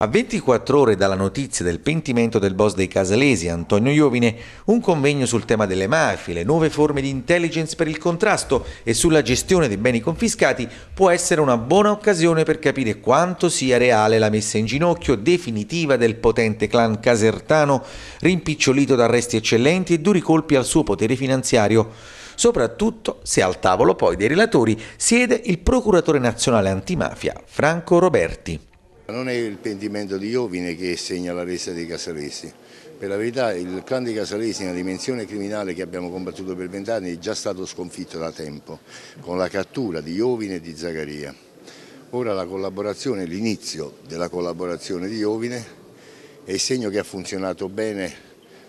A 24 ore dalla notizia del pentimento del boss dei Casalesi, Antonio Iovine, un convegno sul tema delle mafie, le nuove forme di intelligence per il contrasto e sulla gestione dei beni confiscati può essere una buona occasione per capire quanto sia reale la messa in ginocchio definitiva del potente clan casertano, rimpicciolito da arresti eccellenti e duri colpi al suo potere finanziario soprattutto se al tavolo poi dei relatori siede il procuratore nazionale antimafia Franco Roberti. Non è il pentimento di Iovine che segna la resa dei Casalesi. Per la verità il clan dei Casalesi, una dimensione criminale che abbiamo combattuto per vent'anni, è già stato sconfitto da tempo, con la cattura di Iovine e di Zagaria. Ora la collaborazione, l'inizio della collaborazione di Iovine è il segno che ha funzionato bene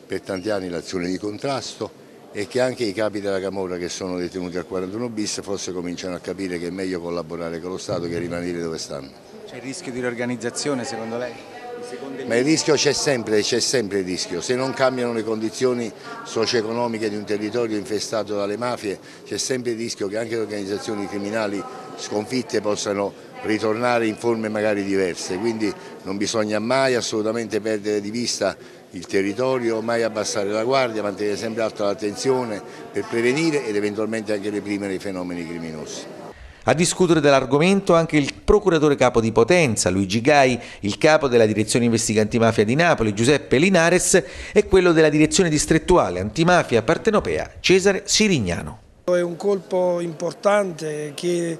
per tanti anni l'azione di contrasto e che anche i capi della Camorra che sono detenuti al 41 bis forse cominciano a capire che è meglio collaborare con lo Stato che rimanere dove stanno. C'è il rischio di riorganizzazione secondo lei? Ma il rischio c'è sempre, c'è sempre il rischio, se non cambiano le condizioni socio-economiche di un territorio infestato dalle mafie c'è sempre il rischio che anche le organizzazioni criminali sconfitte possano ritornare in forme magari diverse, quindi non bisogna mai assolutamente perdere di vista il territorio, mai abbassare la guardia, mantenere sempre alta l'attenzione per prevenire ed eventualmente anche reprimere i fenomeni criminosi. A discutere dell'argomento anche il procuratore capo di Potenza, Luigi Gai, il capo della direzione investiga antimafia di Napoli, Giuseppe Linares, e quello della direzione distrettuale antimafia partenopea, Cesare Sirignano. È un colpo importante che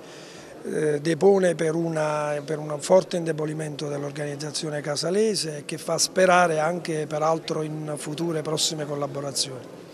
depone per, una, per, un forte indebolimento dell'organizzazione casalese e che fa sperare anche peraltro in future prossime collaborazioni.